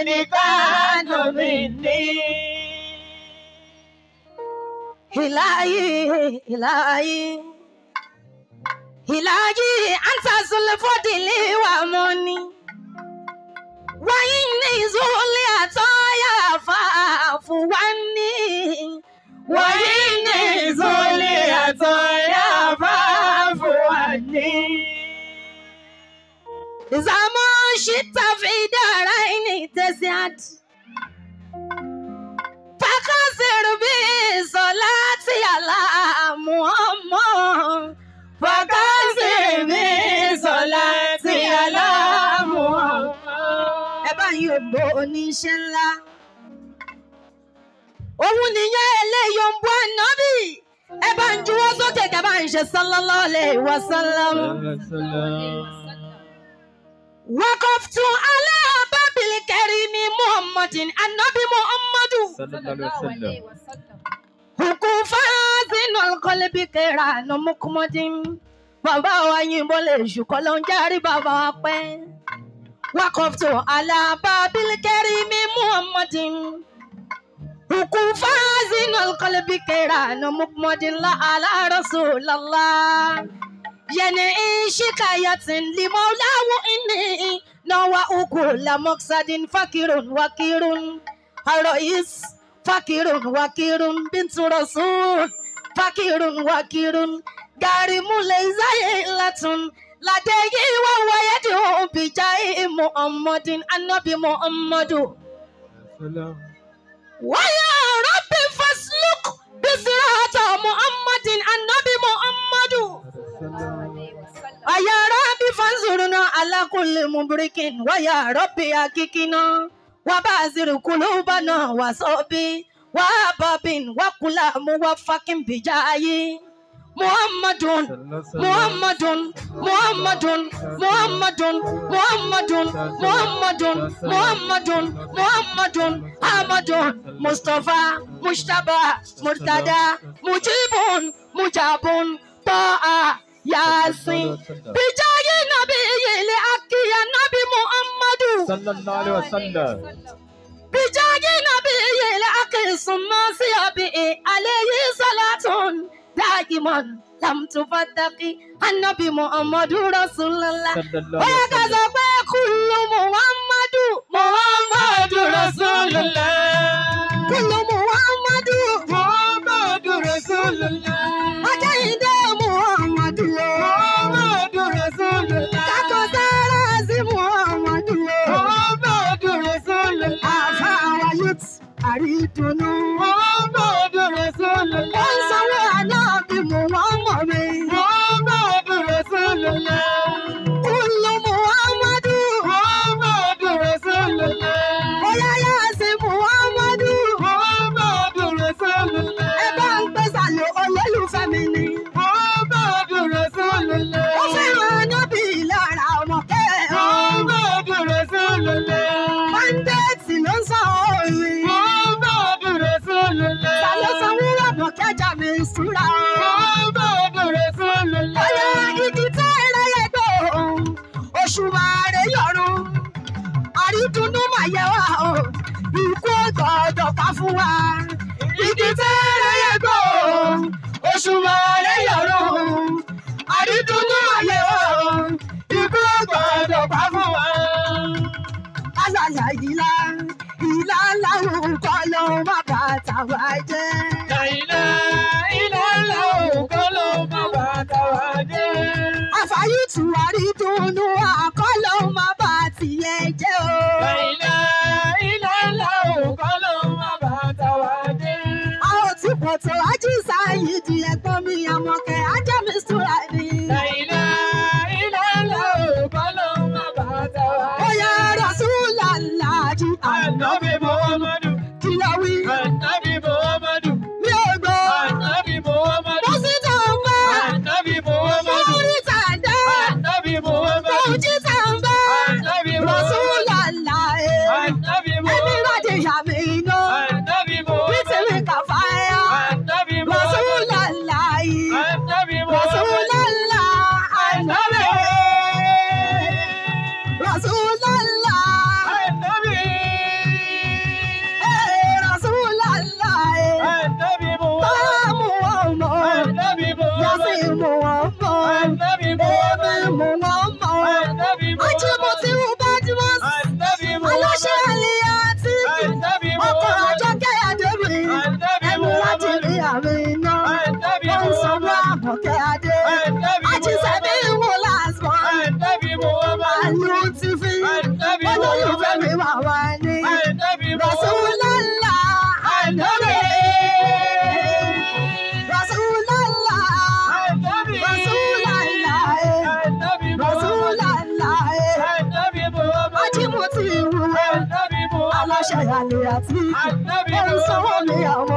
الودكان مني إلهي إلهي إلهي أنت ذو الفضل والمن وإني ذو العطايا فاعف عني وإني ذو العطايا إذا ما شئت في دارين تسعد فكسر بصلاتي على محمد فكسر بصلاتي على محمد ẹ bá yí ògbó oníṣẹ́ ńlá. òun nìyẹn eléyìí ń bọ́ ànábì ẹ bá ń juwọ́ sókè kẹ́ bá ń ṣe sallallahu alaihi wasallam. Wakọ̀tù aláàbábìlì kẹrìmí Muhammadin Annabi Muhammadu. Hukufa zinu alkọlibi kẹra na mukumadin. Bàbá wa yìnbọn lè ṣùkọ́ ló ń járí bàbá wa pẹ́. ala babil kẹrìmí Muhammadin. Hukufa zinu alkọlibi kẹra na mukumadin la'ala rasulallah. يعني شكاية لمولاه إني نوى كل مقصد فكر وكير الرئيس فكر وكير بنت رسول فكر وكير غارم ليس إلة لديه وهو يدعو بجاه محمد النبي محمد ويا رب فاسلك بصراط محمد النبي ويا رب فانصرنا على كل مبرك ويا رب حققنا وبازر قلوبنا وصوبي وباب وكل موفق بجاهي محمد محمد محمد محمد محمد محمد محمد محمد أحمد مصطفى مجتبى مرتدى مجيب مجاب طاعة yasin. Bijayi nabiyil akki ya nabi muhammadu. Sallallahu alaihi wasallam. Nabi nabiyil akki summa siyabi alayhi salatun. Daiman lam tuftaki an nabi muhammadu rasulullah. Ó yẹ ká kullu muhammadu muhammadu rasulullah. 多难。Àrídùnnú mà yẹ wá o. Ikú ọ̀gọ̀dọ̀ pa fún wa. Igi tẹ́ ẹlẹ́yẹ gbò ó. Oṣù Màrè yọrùn. Àrídùnnú mà yẹ wá o. Ikú ọ̀gọ̀dọ̀ pa fún wa. Alàlà ìlà ìlà ńlá orúkọ ló má bàtà wá jẹ́. 走啊，金山银山，革命样板。Aláṣẹ àlè àti ń sanwó mi àwọn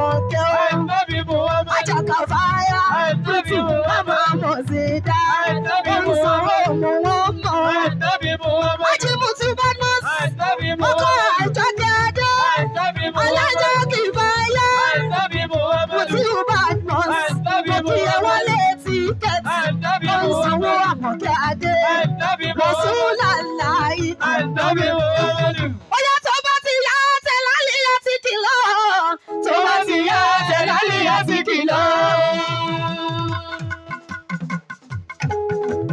àti kìlọ̀.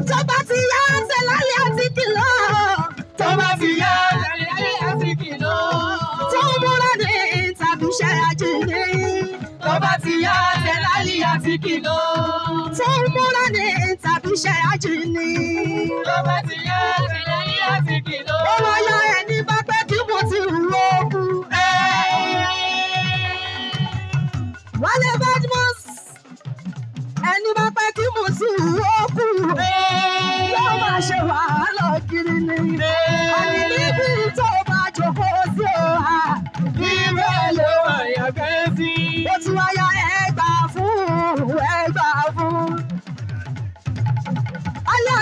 Tó bá ti yá tẹ lálẹ́ àti kìlọ̀. Tó bá ti yá, ayé àti kìlọ̀. Tó múra ní tàbí iṣẹ́ ajínigbé. Tó bá ti yá, tẹ lálẹ́ àti kìlọ̀. Tó múra ní tàbí iṣẹ́ ajínigbé. Tó bá ti yá, tẹ lálẹ́ àti kìlọ̀.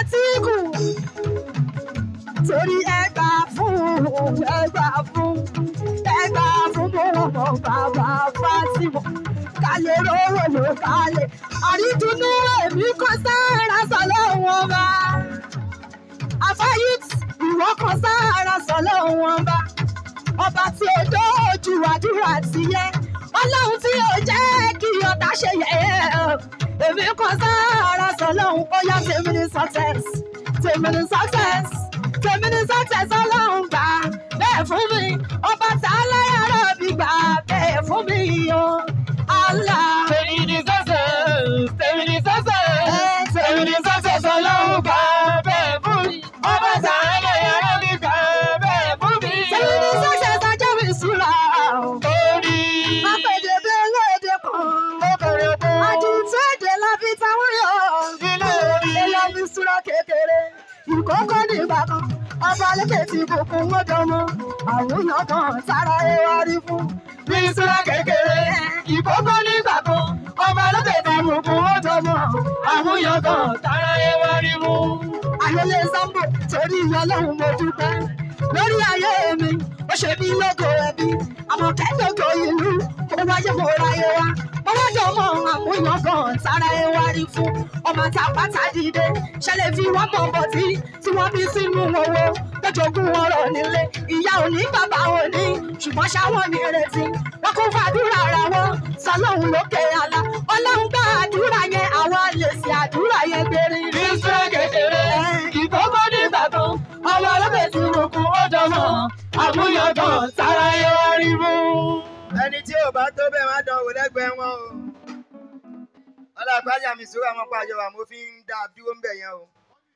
Àtíkù. Torí ẹgbà fún ẹgbà fún. Ẹgbà fún mọ̀ bàbá Fátímọ̀. Kálẹ̀ rówó ló kálẹ̀. Àrídùnnú èmi kò sára sọ̀lọ́ wọn bá. Àfáyút ìwọ kan sára sọ̀lọ́ wọn bá. Ọba tí ó dójú àdúrà ti yẹ. Ọlọ́run tí ó jẹ́ kí ọ̀tá ṣe yẹ̀yẹ́. Èmi kan sára sọ̀lọ́run ó yá tèmi ní success. Tèmi ní success. Tèmi ní success ọlọ́run gbà. Bẹ́ẹ̀ fún mi, ọba tá a láyàrá mi gbà. Bẹ́ẹ̀ fún mi o. Allah. Tèmi ní success, tèmi ní success, tèmi ní success ọlọ́run gbà bẹ́ẹ̀ fún mi. Ọba mi gbà bẹ́ẹ̀ fún mi. Tèmi ní success ajá mi. Apèdèbè Ìkókó nígbà kan. Ọba lékè tí kòkó ń gbọ́dọ̀ mọ́. Àwòyàn kan sára ewa rí fún. Bí sílá kékeré, ìkókó nígbà kan, ọba lókè tí bùkún ó jọmọ. Àmúyàn kan tara ẹwà rí mú. Ayọ̀lé Sambo torí Ọlọ́run mo dúpẹ́. Lórí ayé mi, ó ṣe mí lógo ẹbí. Àmọ̀ kẹ́dọ̀gọ̀ ìlú, ó wáyé mo ráyé wá. Mo wájọ mọ àmúyàn kan sára fún. Ọmọ tá a pátá dìde, ṣẹlẹ̀ fi wọ́n mọ̀ bọ̀ tí tí wọ́n bí sínú owó. Lójoogun ọ̀rọ̀ nílé, ìyá òní bàbá òní, ṣùgbọ́n ṣáwọn ní ìrètí. Wọ́n kún fàdúrà ara wọn, sọlọ́run lókè àlá. Ọlọ́run gbá àdúrà yẹn, àwọn lè ṣe àdúrà yẹn gbére. Bí sílá kékeré, ìkókó nígbà kan, ọba lókè tí bùkún ó jọmọ. Àmúyàn kan tara ẹwà rí mú. ẹni tí ò bá tó bẹ́ẹ̀ má dánwò lẹ́gbẹ̀ẹ́ wọn o. àjà mi sórí àwọn pàjọ wa mo fi ń dá dúró ń bẹ̀ o.